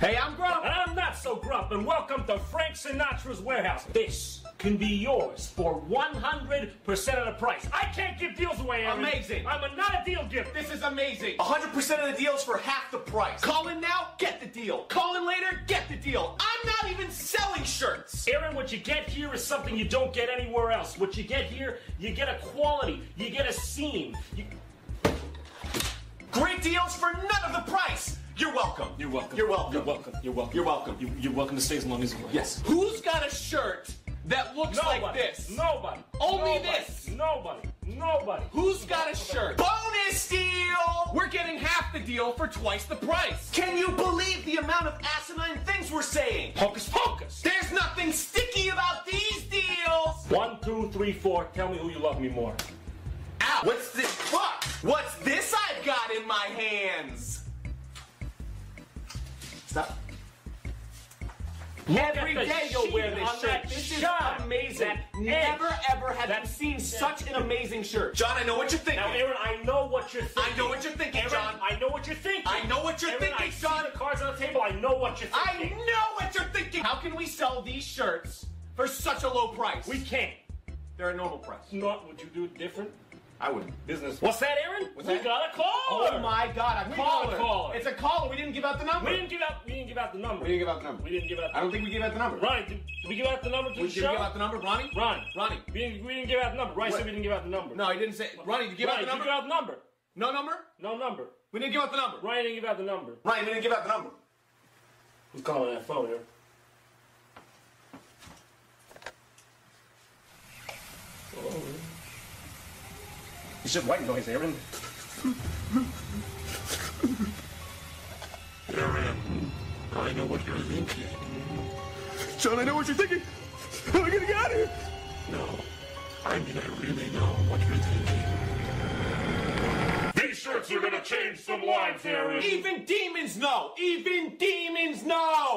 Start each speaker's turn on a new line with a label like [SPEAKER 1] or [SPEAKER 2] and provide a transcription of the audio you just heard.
[SPEAKER 1] Hey, I'm Grump.
[SPEAKER 2] And I'm not so grump, and welcome to Frank Sinatra's warehouse. This can be yours for 100% of the price. I can't give deals away, Arin.
[SPEAKER 1] Amazing.
[SPEAKER 2] I'm a, not a deal giver.
[SPEAKER 1] This is amazing.
[SPEAKER 3] 100% of the deals for half the price.
[SPEAKER 1] Call in now, get the deal. Call in later, get the deal. I'm not even selling shirts.
[SPEAKER 2] Arin, what you get here is something you don't get anywhere else. What you get here, you get a quality, you get a seam. You...
[SPEAKER 3] Great deals for none of the price. You're welcome.
[SPEAKER 2] You're welcome.
[SPEAKER 3] You're welcome.
[SPEAKER 2] You're welcome. You're welcome.
[SPEAKER 3] You're welcome.
[SPEAKER 2] You, you're welcome to stay as long as you want.
[SPEAKER 3] Yes.
[SPEAKER 1] Who's got a shirt that looks
[SPEAKER 2] Nobody.
[SPEAKER 1] like this?
[SPEAKER 2] Nobody.
[SPEAKER 1] Only
[SPEAKER 2] Nobody.
[SPEAKER 1] this.
[SPEAKER 2] Nobody. Nobody.
[SPEAKER 1] Who's got a shirt?
[SPEAKER 3] Bonus deal!
[SPEAKER 1] We're getting half the deal for twice the price.
[SPEAKER 3] Can you believe the amount of asinine things we're saying?
[SPEAKER 2] Hocus pocus.
[SPEAKER 1] There's nothing sticky about these deals.
[SPEAKER 2] One, two, three, four. Tell me who you love me more.
[SPEAKER 1] Ow.
[SPEAKER 3] What's this? Fuck! What's this I've got in my hands? Stop.
[SPEAKER 1] Every
[SPEAKER 2] at
[SPEAKER 1] you'll wear this shirt. This is
[SPEAKER 2] shine.
[SPEAKER 1] amazing. Never ever have
[SPEAKER 2] That-
[SPEAKER 1] you seen
[SPEAKER 2] that-
[SPEAKER 1] such an amazing shirt.
[SPEAKER 3] Jon, I know what you're thinking.
[SPEAKER 2] Now, Arin, I know what you're thinking.
[SPEAKER 3] I know what you're thinking,
[SPEAKER 2] Arin,
[SPEAKER 3] Jon.
[SPEAKER 2] I know what you're thinking.
[SPEAKER 3] I know what you're
[SPEAKER 2] Arin,
[SPEAKER 3] thinking,
[SPEAKER 2] I see
[SPEAKER 3] Jon.
[SPEAKER 2] the cards on the table. I know what you're
[SPEAKER 3] I
[SPEAKER 2] thinking.
[SPEAKER 3] know what you're thinking.
[SPEAKER 1] How can we sell these shirts for such a low price?
[SPEAKER 2] We can't.
[SPEAKER 1] They're a normal price.
[SPEAKER 2] Not. Would you do it different?
[SPEAKER 3] I wouldn't.
[SPEAKER 2] Business. What's that, Arin?
[SPEAKER 1] What's
[SPEAKER 2] we
[SPEAKER 1] that?
[SPEAKER 2] got a caller.
[SPEAKER 1] Oh my god, a
[SPEAKER 2] We
[SPEAKER 1] caller.
[SPEAKER 2] a caller.
[SPEAKER 1] It's a caller. We didn't give out the number.
[SPEAKER 2] We didn't give out. We didn't give out the number.
[SPEAKER 1] We didn't give out the number.
[SPEAKER 2] We didn't give out.
[SPEAKER 1] I don't think we gave out the number.
[SPEAKER 2] Ronnie, did, did we give out the number to
[SPEAKER 1] We
[SPEAKER 2] the
[SPEAKER 1] did
[SPEAKER 2] show?
[SPEAKER 1] give out the number, Ronnie?
[SPEAKER 2] Ronnie.
[SPEAKER 1] Ronnie.
[SPEAKER 2] We didn't, we didn't give out the number. Ronnie
[SPEAKER 1] What?
[SPEAKER 2] said we didn't give out the number.
[SPEAKER 1] No, he didn't say. Ronnie, did you give
[SPEAKER 2] Ronnie,
[SPEAKER 1] out the
[SPEAKER 2] did
[SPEAKER 1] number?
[SPEAKER 2] you give out the number?
[SPEAKER 1] No number?
[SPEAKER 2] No number.
[SPEAKER 1] We didn't give out the number.
[SPEAKER 2] Ronnie didn't give out the number.
[SPEAKER 3] Ryan, we didn't give out the number.
[SPEAKER 2] Who's calling that phone here? Oh. It's just white noise, Arin.
[SPEAKER 4] Arin, I know what you're thinking.
[SPEAKER 3] Jon, I know what you're thinking. How am I gonna get out of here?
[SPEAKER 4] No, I mean, I really know what you're thinking. These shirts are gonna change some lives, Arin.
[SPEAKER 1] Even demons know. Even demons know.